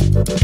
Oh